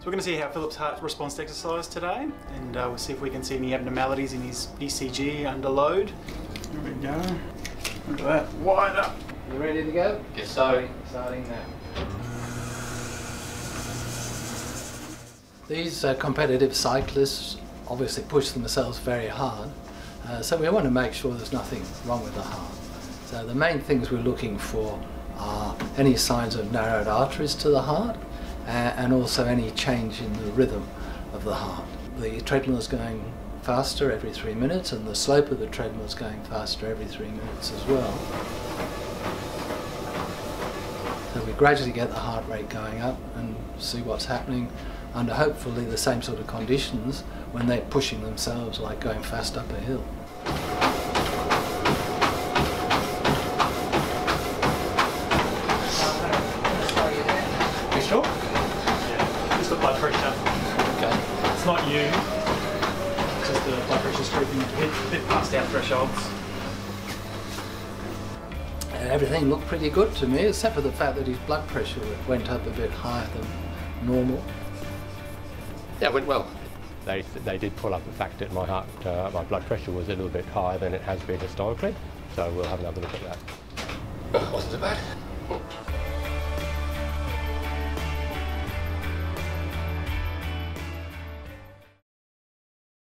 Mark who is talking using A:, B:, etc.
A: So we're going to see how Philip's heart responds to exercise today, and uh, we'll see if we can see any abnormalities in his ECG under load. Here we go. Look at that. Wide up.
B: You ready to go?
C: Yes, so
B: Starting now. These uh, competitive cyclists obviously push themselves very hard, uh, so we want to make sure there's nothing wrong with the heart. So the main things we're looking for are any signs of narrowed arteries to the heart, uh, and also any change in the rhythm of the heart. The treadmill is going faster every three minutes, and the slope of the treadmill is going faster every three minutes as well. So we gradually get the heart rate going up and see what's happening under hopefully the same sort of conditions when they're pushing themselves like going fast up a hill.
A: Sure? Yeah. Just the blood pressure.
B: Okay.
A: It's not you. It's just the blood pressure's creeping a bit, bit past our thresholds.
B: And everything looked pretty good to me except for the fact that his blood pressure went up a bit higher than normal.
C: yeah, it went well.
D: They, they did pull up the fact that my heart, uh, my blood pressure was a little bit higher than it has been historically. So we'll have another look at that.
C: Wasn't so bad.